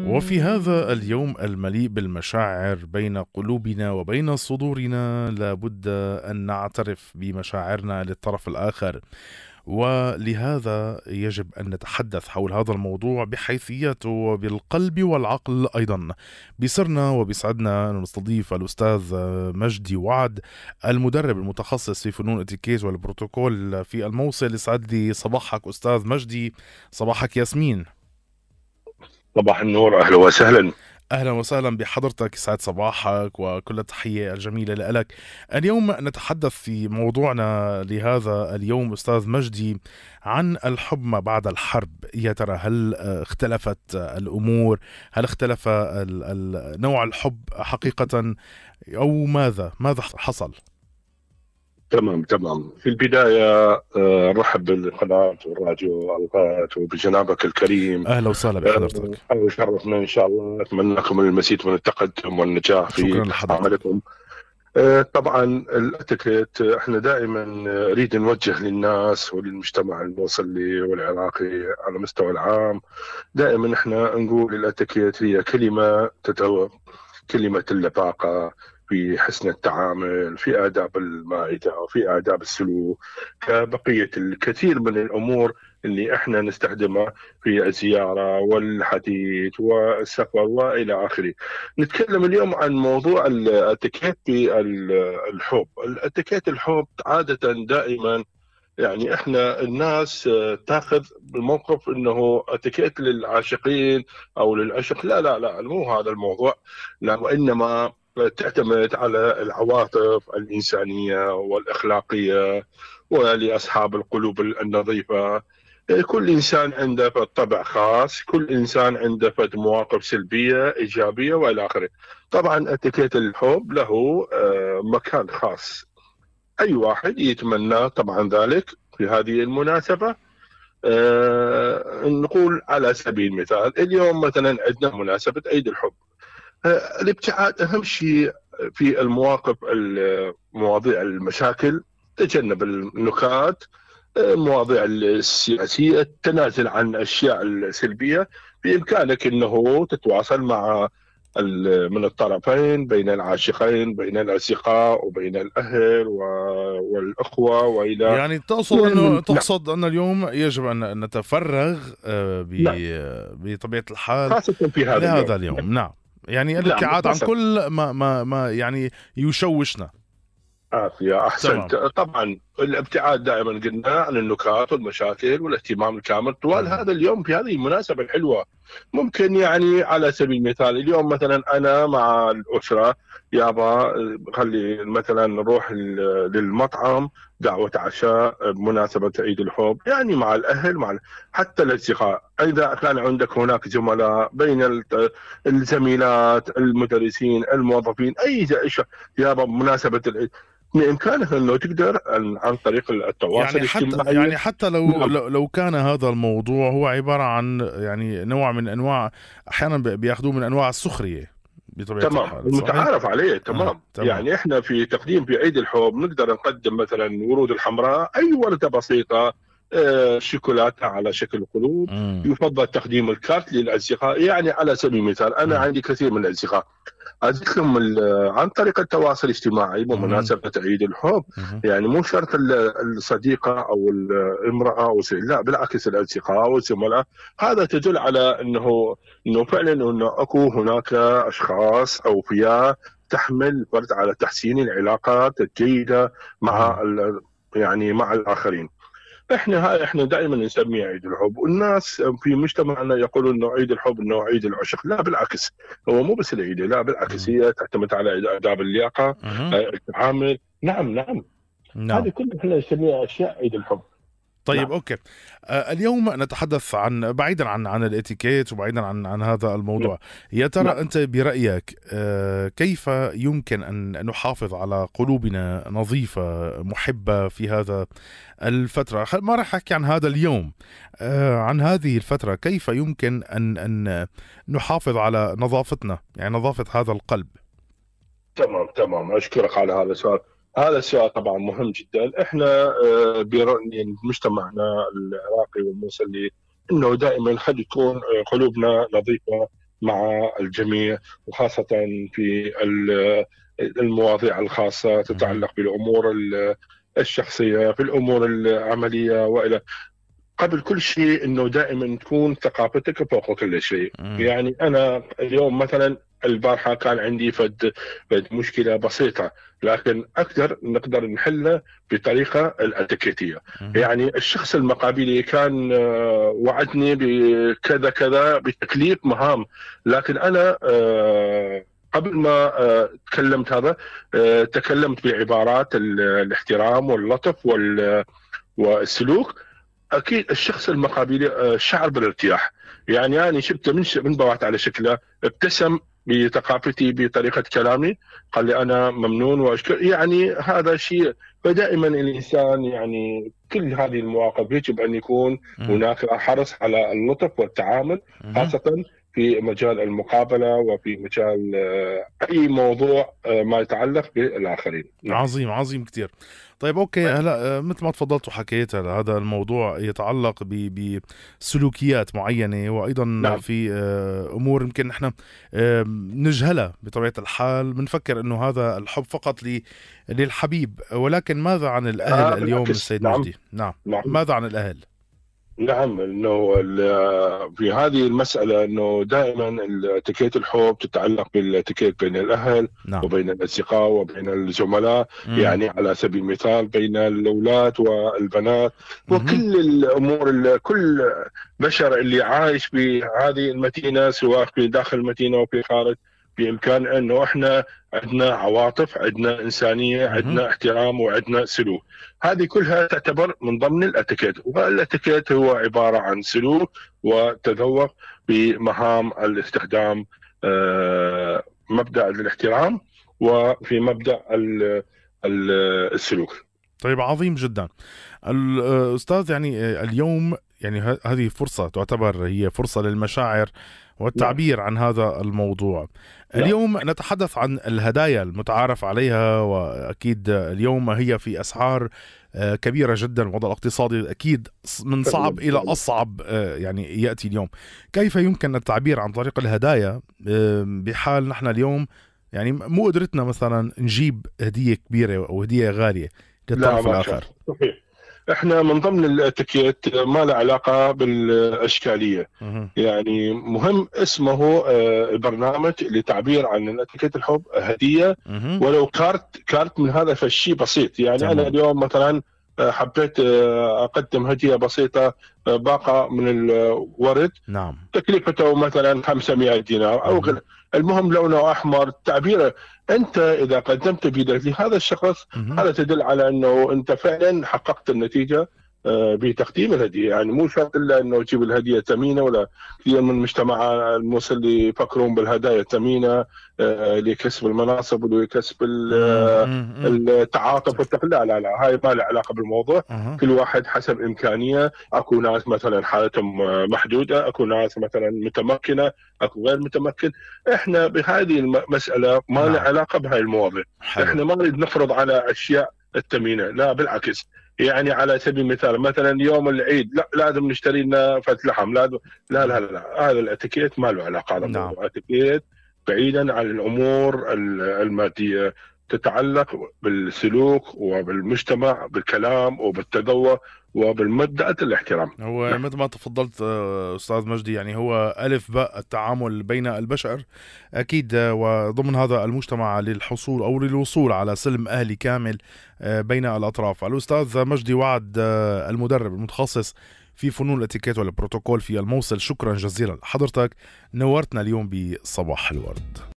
وفي هذا اليوم المليء بالمشاعر بين قلوبنا وبين صدورنا لابد أن نعترف بمشاعرنا للطرف الآخر. ولهذا يجب أن نتحدث حول هذا الموضوع بحيثيته وبالقلب والعقل أيضا. بيسرنا وبيسعدنا ان نستضيف الأستاذ مجدي وعد المدرب المتخصص في فنون الاتيكيت والبروتوكول في الموصل. يسعد لي صباحك أستاذ مجدي. صباحك ياسمين. صباح النور أهلا وسهلا أهلا وسهلا بحضرتك يسعد صباحك وكل التحية الجميلة لك. اليوم نتحدث في موضوعنا لهذا اليوم أستاذ مجدي عن الحب ما بعد الحرب، يا ترى هل اختلفت الأمور؟ هل اختلف نوع الحب حقيقة أو ماذا؟ ماذا حصل؟ تمام تمام. في البداية نرحب بالقناة والراديو الغات وبجنابك الكريم. أهلا وسهلا بحضرتك. أهلا وشرفنا إن شاء الله. أتمنى لكم المزيد من التقدم والنجاح في عملكم طبعا الأتيكيت إحنا دائما نريد نوجه للناس وللمجتمع الموصلي والعراقي على مستوى العام. دائما إحنا نقول الأتيكيت هي كلمة تتو... كلمة اللباقة. في حسن التعامل في آداب المائدة وفي آداب السلوك. كبقية الكثير من الأمور اللي إحنا نستخدمها في الزيارة والحديث والسفر وإلى آخره. نتكلم اليوم عن موضوع الاتيكيت في الحب. الاتيكيت الحب عادة دائما يعني إحنا الناس تأخذ بالموقف إنه اتيكيت للعاشقين أو للعشق لا لا لا مو هذا الموضوع. لا وإنما تعتمد على العواطف الإنسانية والأخلاقية ولأصحاب القلوب النظيفة. كل إنسان عنده طبع خاص كل إنسان عنده مواقف سلبية إيجابية وإلى آخره. طبعا أتيكيت الحب له مكان خاص. أي واحد يتمنى طبعا ذلك في هذه المناسبة. نقول على سبيل المثال اليوم مثلا عندنا مناسبة عيد الحب. الابتعاد أهم شيء في المواقف مواضيع المشاكل تجنب النكات المواضيع السياسية التنازل عن الأشياء السلبية. بإمكانك إنه تتواصل مع من الطرفين بين العاشقين بين الأصدقاء وبين الأهل والأخوة وإلى يعني تقصد انه تقصد أن اليوم يجب أن نتفرغ بطبيعة الحال خاصة في هذا اليوم, اليوم. نعم. يعني الابتعاد عن كل ما ما ما يعني يشوشنا. عافية أحسنت. طبعا الابتعاد دائما قلنا عن النكات والمشاكل والاهتمام الكامل. طوال مم. هذا اليوم في هذه المناسبة الحلوة ممكن يعني على سبيل المثال اليوم مثلا أنا مع الأسرة يابا خلي مثلا نروح للمطعم دعوة عشاء بمناسبة عيد الحب يعني مع الأهل مع حتى الأصدقاء. إذا كان عندك هناك زملاء بين الزميلات المدرسين الموظفين أي شيء يابا بمناسبة العيد. بإمكانك انه تقدر عن طريق التواصل يعني حتى يعني حتى لو نعم. لو كان هذا الموضوع هو عبارة عن يعني نوع من انواع أحيانا بياخذوه من أنواع السخرية بطبيعة تمام الحال المتعارف عليه تمام. آه. تمام يعني إحنا في تقديم في عيد الحب نقدر نقدم مثلا ورود الحمراء أي ورده بسيطة آه شوكولاتة على شكل قلوب مم. يفضل تقديم الكارت للأصدقاء يعني على سبيل المثال أنا مم. عندي كثير من الأصدقاء لهم عن طريق التواصل الاجتماعي بمناسبة عيد الحب مم. يعني مو شرط الصديقة أو الامراه أو لا بالعكس الأصدقاء والزملاء هذا تدل على انه إنه فعلا إنه أكو هناك أشخاص اوفياء تحمل فرد على تحسين العلاقات الجيدة مع يعني مع الآخرين. إحنا هاي إحنا دائما نسميه عيد الحب والناس في مجتمعنا يقولون إنه عيد الحب إنه عيد العشق. لا بالعكس. هو مو بس العيد لا بالعكس. هي تعتمد على اداب اللياقة التعامل. نعم نعم. نعم. هذه كلها إحنا نسميها أشياء عيد الحب. طيب نعم. أوكي. آه اليوم نتحدث عن بعيدا عن عن الإتيكيت وبعيدا عن عن هذا الموضوع. نعم. يا ترى نعم. أنت برأيك آه كيف يمكن أن نحافظ على قلوبنا نظيفة محبة في هذا الفترة؟ ما راح أحكي عن هذا اليوم. آه عن هذه الفترة كيف يمكن أن أن نحافظ على نظافتنا يعني نظافة هذا القلب؟ تمام تمام. أشكرك على هذا السؤال. هذا السؤال طبعا مهم جدا. إحنا يعني مجتمعنا العراقي والموصلي إنه دائما خلي تكون قلوبنا نظيفه مع الجميع وخاصة في المواضيع الخاصة تتعلق بالأمور الشخصية في الأمور العملية وإلى. قبل كل شيء إنه دائما تكون ثقافتك فوق كل شيء. يعني أنا اليوم مثلا البارحة كان عندي فد فد مشكلة بسيطة لكن أقدر نقدر نحلها بطريقة الأتيكيتية. يعني الشخص المقابلي كان آه، وعدني بكذا كذا بتكليف مهام لكن أنا آه، قبل ما آه، تكلمت هذا تكلمت بعبارات الاحترام واللطف والسلوك. أكيد الشخص المقابلي شعر بالارتياح. يعني أنا شفته من من على شكله ابتسم بثقافتي بطريقة كلامي. قال لي أنا ممنون وأشكر. يعني هذا شيء فدائما الإنسان يعني كل هذه المواقف يجب أن يكون هناك حرص على اللطف والتعامل خاصة في مجال المقابلة وفي مجال آه، أي موضوع آه، ما يتعلق بالآخرين نعم. عظيم عظيم كثير طيب أوكي طيب. هلا آه، مثل ما تفضلت وحكيت هذا الموضوع يتعلق بسلوكيات معينة وأيضا نعم. في أمور يمكن نحن نجهلها بطبيعة الحال بنفكر إنه هذا الحب فقط للحبيب ولكن ماذا عن الأهل آه اليوم السيد نعم. مجدي نعم. نعم ماذا عن الأهل نعم إنه في هذه المسألة إنه دائما اتيكيت الحب تتعلق بالاتيكيت بين الأهل نعم. وبين الأصدقاء وبين الزملاء مم. يعني على سبيل المثال بين الأولاد والبنات مم. وكل الأمور كل بشر اللي عايش بهذه المدينة سواء في داخل المدينة وفي خارج بإمكان أنه إحنا عندنا عواطف عندنا إنسانية عندنا احترام وعندنا سلوك. هذه كلها تعتبر من ضمن الاتيكيت. والاتيكيت هو عبارة عن سلوك وتذوق بمهام الاستخدام آه، مبدأ الاحترام وفي مبدأ السلوك. طيب عظيم جدا. الاستاذ يعني آه، اليوم يعني هذه فرصة تعتبر هي فرصة للمشاعر والتعبير عن هذا الموضوع. اليوم نتحدث عن الهدايا المتعارف عليها وأكيد اليوم هي في أسعار آه، كبيرة جدا الوضع الاقتصادي أكيد من صعب إلى أصعب آه، يعني يأتي اليوم. كيف يمكن التعبير عن طريق الهدايا؟ بحال نحن اليوم يعني مو قدرتنا مثلا نجيب هدية كبيرة أو هدية غالية للطرف الآخر. صحيح. إحنا من ضمن الاتيكيت ما له علاقة بالأشكالية. يعني مهم اسمه آه، برنامج لتعبير عن الاتيكيت الحب هدية. ولو كارت كارت من هذا فالشيء بسيط. يعني. أنا اليوم مثلا حبيت آه، أقدم هدية بسيطة باقة من الورد. نعم. تكلفته مثلا 500 دينار. أو غير المهم لونه أحمر. تعبيره أنت إذا قدمت بيدك لهذا الشخص هذا تدل على أنه أنت فعلا حققت النتيجة. آه، بتقديم الهدية. يعني مو شرط إلا إنه تجيب الهدية ثمينه ولا كثير من المجتمع الموصل يفكرون بالهدايا الثمينة آه، لكسب المناصب ولكسب التعاطف والتقليل لا لا لا هاي ما لها علاقة بالموضوع. كل واحد حسب إمكانية. أكو ناس مثلا حالتهم محدودة أكو ناس مثلا متمكنة أكو غير متمكن. إحنا بهذه المساله ما لها نعم. علاقة بهاي المواضيع. إحنا ما نريد نفرض على أشياء الثمينة. لا بالعكس. يعني على سبيل المثال مثلا يوم العيد لا لازم نشتري لنا فت لحم لازم لا لا لا هذا الاتيكيت ما له علاقة هذا نعم. بعيدا عن الأمور المادية تتعلق بالسلوك وبالمجتمع بالكلام وبالتذوق وبالمبدا الاحترام. هو نعم. مثل ما تفضلت آه، أستاذ مجدي يعني هو ألف باء التعامل بين البشر. أكيد آه، وضمن هذا المجتمع للحصول أو للوصول على سلم أهلي كامل آه، بين الأطراف. الأستاذ مجدي وعد المدرب المتخصص في فنون الإتيكيت والبروتوكول في الموصل. شكرا جزيلا. لحضرتك نورتنا اليوم بصباح الورد.